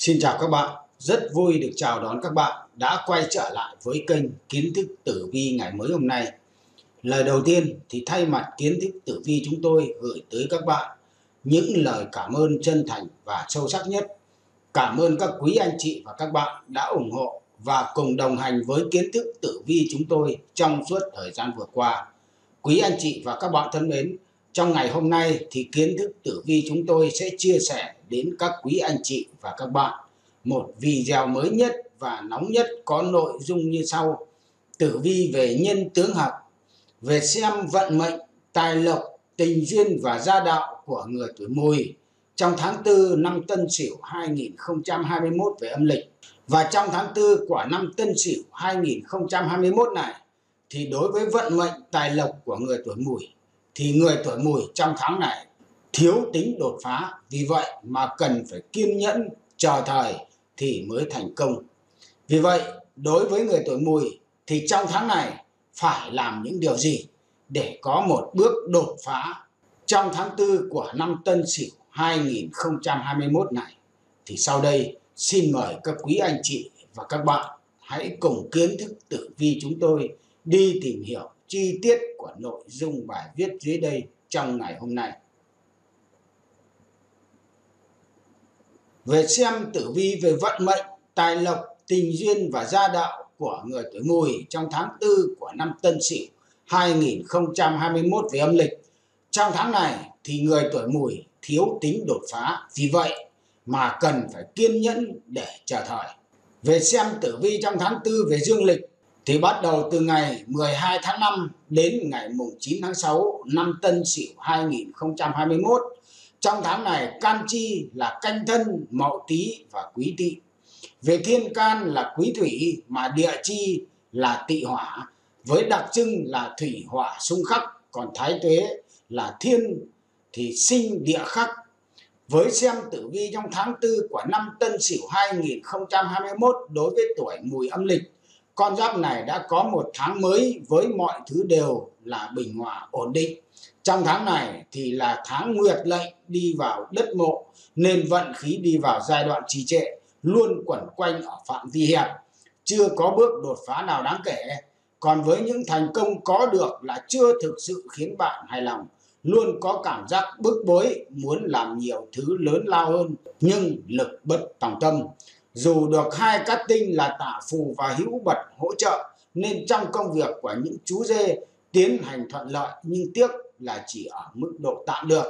Xin chào các bạn, rất vui được chào đón các bạn đã quay trở lại với kênh Kiến thức Tử Vi ngày mới hôm nay. Lời đầu tiên thì thay mặt Kiến thức Tử Vi chúng tôi gửi tới các bạn những lời cảm ơn chân thành và sâu sắc nhất. Cảm ơn các quý anh chị và các bạn đã ủng hộ và cùng đồng hành với Kiến thức Tử Vi chúng tôi trong suốt thời gian vừa qua. Quý anh chị và các bạn thân mến, trong ngày hôm nay thì kiến thức tử vi chúng tôi sẽ chia sẻ đến các quý anh chị và các bạn một video mới nhất và nóng nhất có nội dung như sau. Tử vi về nhân tướng học, về xem vận mệnh, tài lộc, tình duyên và gia đạo của người tuổi mùi trong tháng 4 năm Tân Sửu 2021 về âm lịch. Và trong tháng 4 của năm Tân Sửu 2021 này thì đối với vận mệnh tài lộc của người tuổi mùi thì người tuổi mùi trong tháng này thiếu tính đột phá. Vì vậy mà cần phải kiên nhẫn, chờ thời thì mới thành công. Vì vậy, đối với người tuổi mùi thì trong tháng này phải làm những điều gì để có một bước đột phá trong tháng tư của năm Tân Sửu 2021 này? Thì sau đây, xin mời các quý anh chị và các bạn hãy cùng kiến thức tử vi chúng tôi đi tìm hiểu chi tiết của nội dung bài viết dưới đây trong ngày hôm nay. Về xem tử vi về vận mệnh, tài lộc, tình duyên và gia đạo của người tuổi mùi trong tháng 4 của năm Tân Sửu 2021 về âm lịch. Trong tháng này thì người tuổi mùi thiếu tính đột phá, vì vậy mà cần phải kiên nhẫn để chờ thời. Về xem tử vi trong tháng 4 về dương lịch thì bắt đầu từ ngày 12 tháng 5 đến ngày mùng 9 tháng 6 năm Tân Sửu 2021. Trong tháng này can chi là canh thân, mậu tý và quý tỵ. Về thiên can là quý thủy mà địa chi là tỵ hỏa. Với đặc trưng là thủy hỏa xung khắc còn thái tuế là thiên thì sinh địa khắc. Với xem tử vi trong tháng 4 của năm Tân Sửu 2021 đối với tuổi mùi âm lịch con giáp này đã có một tháng mới với mọi thứ đều là bình hòa ổn định trong tháng này thì là tháng nguyệt lệnh đi vào đất mộ, nên vận khí đi vào giai đoạn trì trệ, luôn quẩn quanh ở phạm vi hẹp. Chưa có bước đột phá nào đáng kể. Còn với những thành công có được là chưa thực sự khiến bạn hài lòng, luôn có cảm giác bức bối, muốn làm nhiều thứ lớn lao hơn, nhưng lực bất tòng tâm. Dù được hai cát tinh là tả phù và hữu bật hỗ trợ, nên trong công việc của những chú dê tiến hành thuận lợi, nhưng tiếc là chỉ ở mức độ tạm được.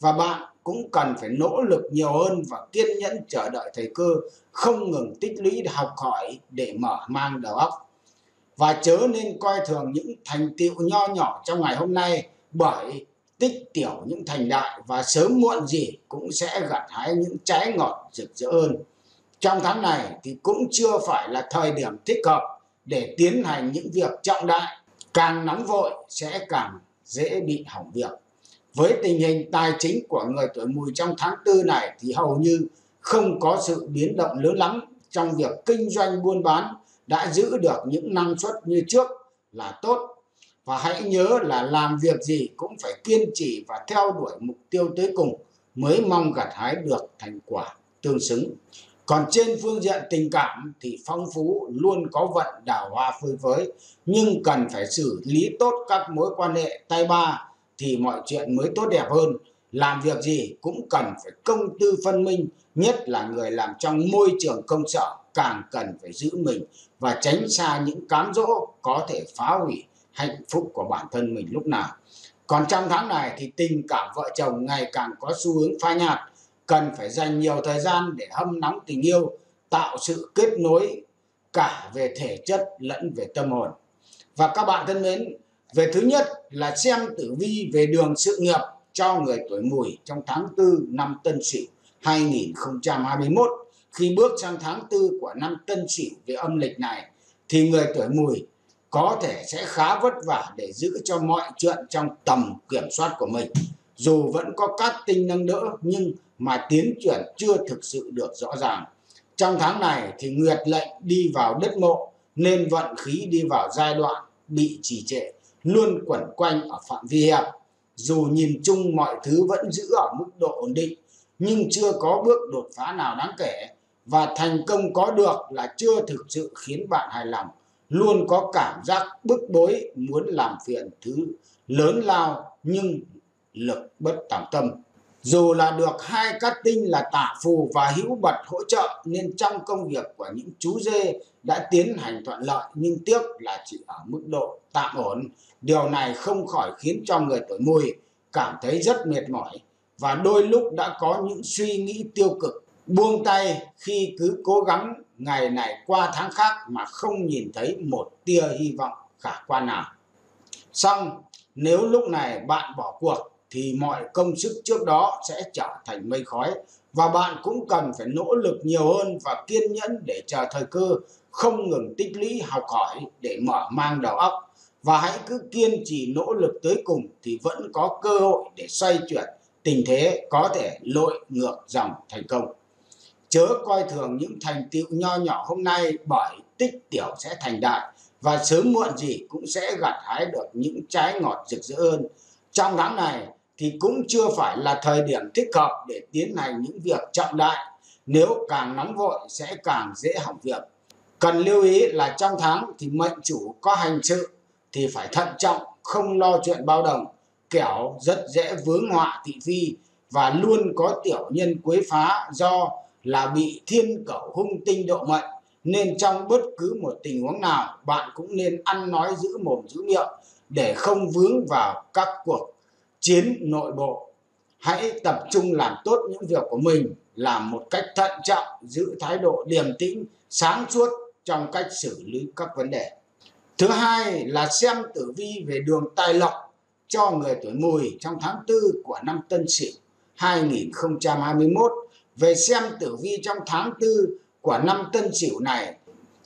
Và bạn cũng cần phải nỗ lực nhiều hơn và kiên nhẫn chờ đợi thời cơ, không ngừng tích lũy học hỏi, để mở mang đầu óc. Và chớ nên coi thường những thành tựu nho nhỏ trong ngày hôm nay, bởi tích tiểu những thành đại và sớm muộn gì cũng sẽ gặt hái những trái ngọt rực rỡ hơn. Trong tháng này thì cũng chưa phải là thời điểm thích hợp để tiến hành những việc trọng đại. Càng nóng vội sẽ càng dễ bị hỏng việc. Với tình hình tài chính của người tuổi mùi trong tháng tư này thì hầu như không có sự biến động lớn lắm trong việc kinh doanh buôn bán đã giữ được những năng suất như trước là tốt. Và hãy nhớ là làm việc gì cũng phải kiên trì và theo đuổi mục tiêu tới cùng mới mong gặt hái được thành quả tương xứng còn trên phương diện tình cảm thì phong phú, luôn có vận, đào hoa phơi phới. Nhưng cần phải xử lý tốt các mối quan hệ tay ba thì mọi chuyện mới tốt đẹp hơn. Làm việc gì cũng cần phải công tư phân minh, nhất là người làm trong môi trường công sở càng cần phải giữ mình và tránh xa những cám dỗ có thể phá hủy hạnh phúc của bản thân mình lúc nào. Còn trong tháng này thì tình cảm vợ chồng ngày càng có xu hướng phai nhạt cần phải dành nhiều thời gian để hâm nóng tình yêu, tạo sự kết nối cả về thể chất lẫn về tâm hồn. Và các bạn thân mến, về thứ nhất là xem tử vi về đường sự nghiệp cho người tuổi mùi trong tháng 4 năm Tân Sửu 2021 khi bước sang tháng 4 của năm Tân Sửu về âm lịch này, thì người tuổi mùi có thể sẽ khá vất vả để giữ cho mọi chuyện trong tầm kiểm soát của mình. Dù vẫn có các tinh nâng đỡ, nhưng mà tiến triển chưa thực sự được rõ ràng. Trong tháng này thì Nguyệt lệnh đi vào đất mộ nên vận khí đi vào giai đoạn bị trì trệ, luôn quẩn quanh ở phạm vi hẹp. Dù nhìn chung mọi thứ vẫn giữ ở mức độ ổn định nhưng chưa có bước đột phá nào đáng kể và thành công có được là chưa thực sự khiến bạn hài lòng luôn có cảm giác bức bối muốn làm phiền thứ lớn lao nhưng lực bất tòng tâm dù là được hai cát tinh là tả phù và hữu bật hỗ trợ, nên trong công việc của những chú dê đã tiến hành thuận lợi, nhưng tiếc là chỉ ở mức độ tạm ổn. Điều này không khỏi khiến cho người tuổi mùi cảm thấy rất mệt mỏi và đôi lúc đã có những suy nghĩ tiêu cực, buông tay khi cứ cố gắng ngày này qua tháng khác mà không nhìn thấy một tia hy vọng khả quan nào. Xong, nếu lúc này bạn bỏ cuộc thì mọi công sức trước đó sẽ trở thành mây khói. Và bạn cũng cần phải nỗ lực nhiều hơn và kiên nhẫn để chờ thời cơ, không ngừng tích lũy, học hỏi để mở mang đầu óc. Và hãy cứ kiên trì nỗ lực tới cùng thì vẫn có cơ hội để xoay chuyển. Tình thế có thể lội ngược dòng thành công. Chớ coi thường những thành tựu nho nhỏ hôm nay bởi tích tiểu sẽ thành đại và sớm muộn gì cũng sẽ gặt hái được những trái ngọt rực rỡ hơn. Trong tháng này thì cũng chưa phải là thời điểm thích hợp để tiến hành những việc trọng đại. Nếu càng nóng vội sẽ càng dễ hỏng việc. Cần lưu ý là trong tháng thì mệnh chủ có hành sự thì phải thận trọng, không lo chuyện bao đồng. Kẻo rất dễ vướng họa thị phi và luôn có tiểu nhân quấy phá do là bị thiên cẩu hung tinh độ mệnh. Nên trong bất cứ một tình huống nào, bạn cũng nên ăn nói giữ mồm giữ miệng để không vướng vào các cuộc chiến nội bộ, hãy tập trung làm tốt những việc của mình, làm một cách thận trọng, giữ thái độ điềm tĩnh, sáng suốt trong cách xử lý các vấn đề. Thứ hai là xem tử vi về đường tài lộc cho người tuổi mùi trong tháng tư của năm Tân Sửu 2021 về xem tử vi trong tháng tư của năm Tân Sửu này,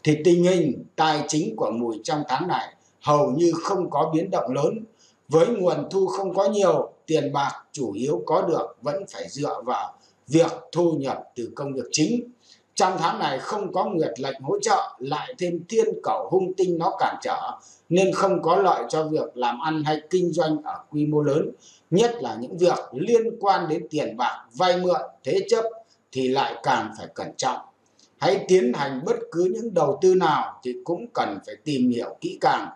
thì tình hình tài chính của mùi trong tháng này hầu như không có biến động lớn với nguồn thu không có nhiều, tiền bạc chủ yếu có được vẫn phải dựa vào việc thu nhập từ công việc chính. Trong tháng này không có nguyệt lệnh hỗ trợ, lại thêm thiên cẩu hung tinh nó cản trở, nên không có lợi cho việc làm ăn hay kinh doanh ở quy mô lớn, nhất là những việc liên quan đến tiền bạc, vay mượn, thế chấp thì lại càng phải cẩn trọng. Hãy tiến hành bất cứ những đầu tư nào thì cũng cần phải tìm hiểu kỹ càng,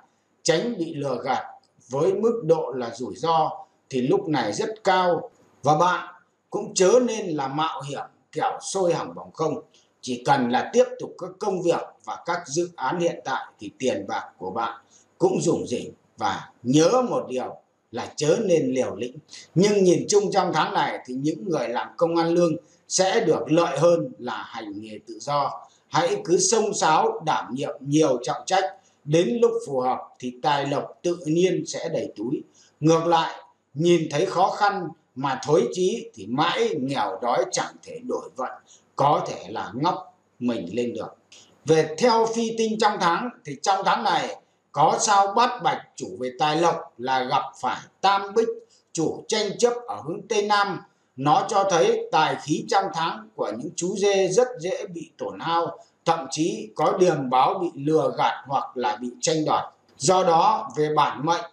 tránh bị lừa gạt với mức độ là rủi ro thì lúc này rất cao. Và bạn cũng chớ nên là mạo hiểm, kẻo sôi hỏng bỏng không. Chỉ cần là tiếp tục các công việc và các dự án hiện tại thì tiền bạc của bạn cũng dùng rỉnh. Và nhớ một điều là chớ nên liều lĩnh. Nhưng nhìn chung trong tháng này thì những người làm công an lương sẽ được lợi hơn là hành nghề tự do. Hãy cứ sông sáo, đảm nhiệm nhiều trọng trách đến lúc phù hợp thì tài lộc tự nhiên sẽ đầy túi. Ngược lại, nhìn thấy khó khăn mà thối chí thì mãi nghèo đói chẳng thể đổi vận, có thể là ngóc mình lên được. Về theo phi tinh trong tháng thì trong tháng này có sao bát bạch chủ về tài lộc là gặp phải tam bích chủ tranh chấp ở hướng tây nam. Nó cho thấy tài khí trong tháng của những chú dê rất dễ bị tổn hao thậm chí có điềm báo bị lừa gạt hoặc là bị tranh đoạt do đó về bản mệnh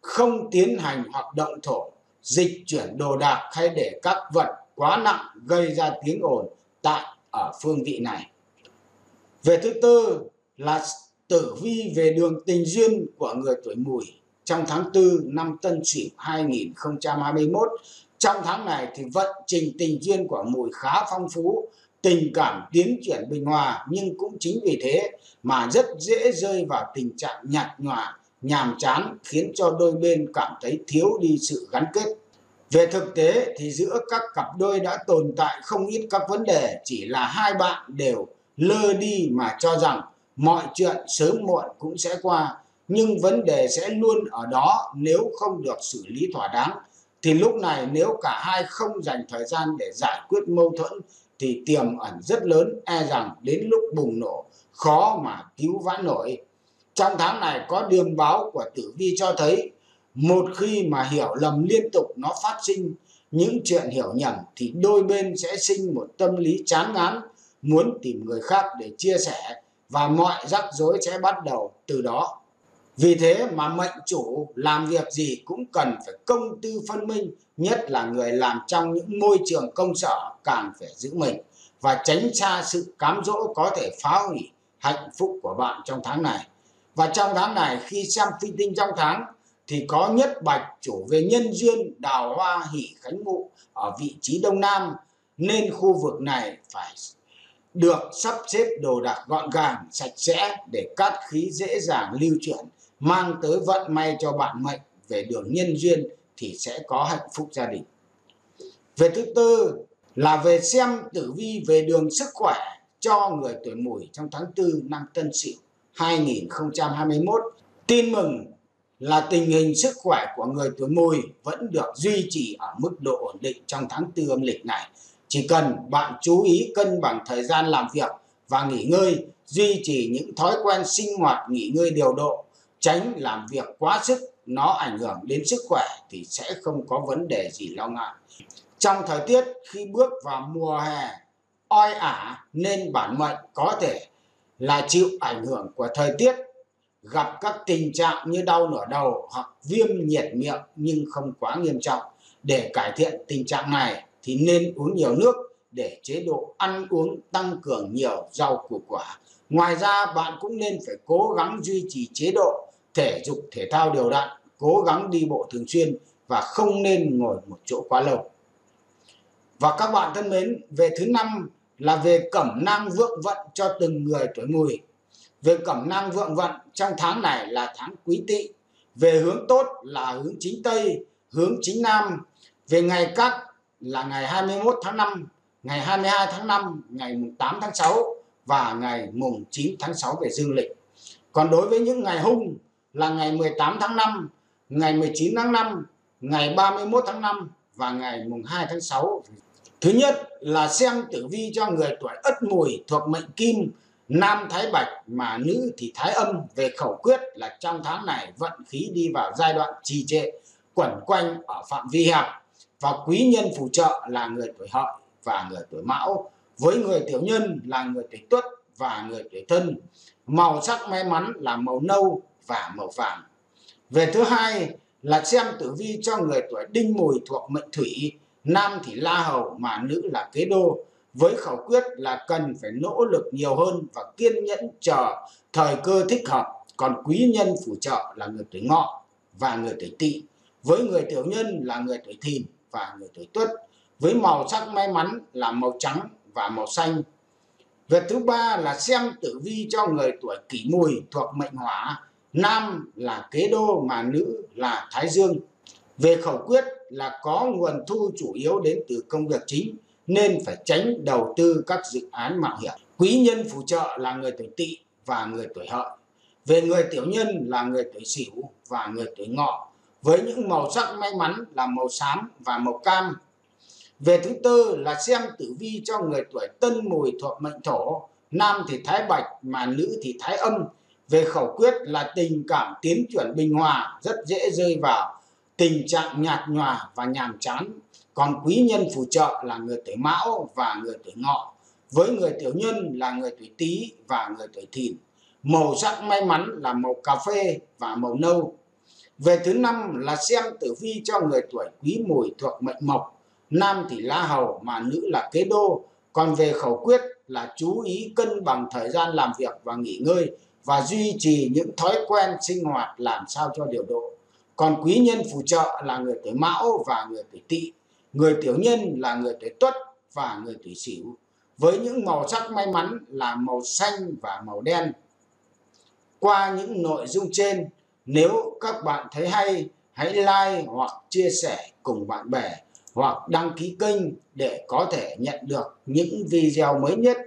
không tiến hành hoạt động thổ dịch chuyển đồ đạc hay để các vật quá nặng gây ra tiếng ồn tại ở phương vị này về thứ tư là tử vi về đường tình duyên của người tuổi mùi trong tháng 4 năm Tân Sửu 2021. Trong tháng này thì vận trình tình duyên của mùi khá phong phú, tình cảm tiến triển bình hòa nhưng cũng chính vì thế mà rất dễ rơi vào tình trạng nhạt nhòa, nhàm chán khiến cho đôi bên cảm thấy thiếu đi sự gắn kết. Về thực tế thì giữa các cặp đôi đã tồn tại không ít các vấn đề, chỉ là hai bạn đều lơ đi mà cho rằng mọi chuyện sớm muộn cũng sẽ qua, nhưng vấn đề sẽ luôn ở đó nếu không được xử lý thỏa đáng. Thì lúc này nếu cả hai không dành thời gian để giải quyết mâu thuẫn thì tiềm ẩn rất lớn e rằng đến lúc bùng nổ, khó mà cứu vãn nổi. Trong tháng này có điềm báo của tử vi cho thấy, một khi mà hiểu lầm liên tục nó phát sinh, những chuyện hiểu nhầm thì đôi bên sẽ sinh một tâm lý chán ngán, muốn tìm người khác để chia sẻ và mọi rắc rối sẽ bắt đầu từ đó vì thế mà mệnh chủ làm việc gì cũng cần phải công tư phân minh, nhất là người làm trong những môi trường công sở càng phải giữ mình và tránh xa sự cám dỗ có thể phá hủy hạnh phúc của bạn trong tháng này. Và trong tháng này, khi xem phi tinh trong tháng, thì có nhất bạch chủ về nhân duyên, đào hoa, hỷ khánh mụ ở vị trí đông nam, nên khu vực này phải được sắp xếp đồ đạc gọn gàng, sạch sẽ để cát khí dễ dàng lưu chuyển mang tới vận may cho bạn mệnh về đường nhân duyên thì sẽ có hạnh phúc gia đình về thứ tư là về xem tử vi về đường sức khỏe cho người tuổi mùi trong tháng 4 năm Tân Sửu 2021. Tin mừng là tình hình sức khỏe của người tuổi mùi vẫn được duy trì ở mức độ ổn định trong tháng 4 âm lịch này. Chỉ cần bạn chú ý cân bằng thời gian làm việc và nghỉ ngơi, duy trì những thói quen sinh hoạt nghỉ ngơi điều độ, tránh làm việc quá sức, nó ảnh hưởng đến sức khỏe thì sẽ không có vấn đề gì lo ngại. Trong thời tiết khi bước vào mùa hè, oi ả nên bản mệnh có thể là chịu ảnh hưởng của thời tiết, gặp các tình trạng như đau nửa đầu hoặc viêm nhiệt miệng nhưng không quá nghiêm trọng. Để cải thiện tình trạng này thì nên uống nhiều nước để chế độ ăn uống tăng cường nhiều rau củ quả. Ngoài ra, bạn cũng nên phải cố gắng duy trì chế độ thể dục thể thao đều đặn, cố gắng đi bộ thường xuyên và không nên ngồi một chỗ quá lâu. Và các bạn thân mến, về thứ năm là về cẩm nang vượng vận cho từng người tuổi mùi. Về cẩm nang vượng vận trong tháng này là tháng quý tỵ. Về hướng tốt là hướng chính Tây, hướng chính Nam. Về ngày cắt là ngày 21 tháng 5, ngày 22 tháng 5, ngày 8 tháng 6 và ngày mùng 9 tháng 6 về dương lịch. Còn đối với những ngày hung là ngày 18 tháng 5, ngày 19 tháng 5, ngày 31 tháng 5 và ngày mùng 2 tháng 6 Thứ nhất là xem tử vi cho người tuổi ất mùi thuộc mệnh kim, nam thái bạch mà nữ thì thái âm. Về khẩu quyết là trong tháng này vận khí đi vào giai đoạn trì trệ, quẩn quanh ở phạm vi hẹp. Và quý nhân phù trợ là người tuổi hợi và người tuổi mão với người tiểu nhân là người tuổi tuất và người tuổi thân. Màu sắc may mắn là màu nâu và màu vàng. Về thứ hai là xem tử vi cho người tuổi đinh mùi thuộc mệnh thủy, nam thì la hầu mà nữ là kế đô, với khẩu quyết là cần phải nỗ lực nhiều hơn và kiên nhẫn chờ thời cơ thích hợp. Còn quý nhân phù trợ là người tuổi ngọ và người tuổi tỵ, với người tiểu nhân là người tuổi thìn và người tuổi tuất, với màu sắc may mắn là màu trắng và màu xanh. Về thứ ba là xem tử vi cho người tuổi kỷ mùi thuộc mệnh hỏa nam là kế đô mà nữ là thái dương về khẩu quyết là có nguồn thu chủ yếu đến từ công việc chính nên phải tránh đầu tư các dự án mạo hiểm. Quý nhân phù trợ là người tuổi tỵ và người tuổi hợi. Về người tiểu nhân là người tuổi sửu và người tuổi ngọ với những màu sắc may mắn là màu xám và màu cam. Về thứ tư là xem tử vi cho người tuổi tân mùi thuộc mệnh thổ, nam thì thái bạch mà nữ thì thái âm. Về khẩu quyết là tình cảm tiến chuyển bình hòa, rất dễ rơi vào tình trạng nhạt nhòa và nhàm chán. Còn quý nhân phù trợ là người tuổi mão và người tuổi ngọ với người tiểu nhân là người tuổi tý và người tuổi thìn. Màu sắc may mắn là màu cà phê và màu nâu. Về thứ năm là xem tử vi cho người tuổi quý mùi thuộc mệnh mộc. Nam thì la hầu mà nữ là kế đô. Còn về khẩu quyết là chú ý cân bằng thời gian làm việc và nghỉ ngơi và duy trì những thói quen sinh hoạt làm sao cho điều độ. Còn quý nhân phù trợ là người tuổi mão và người tuổi tỵ, người tiểu nhân là người tuổi tuất và người tuổi sửu, với những màu sắc may mắn là màu xanh và màu đen. Qua những nội dung trên, nếu các bạn thấy hay, hãy like hoặc chia sẻ cùng bạn bè hoặc đăng ký kênh để có thể nhận được những video mới nhất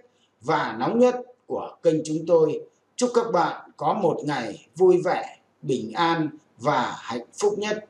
và nóng nhất của kênh chúng tôi chúc các bạn có một ngày vui vẻ bình an và hạnh phúc nhất.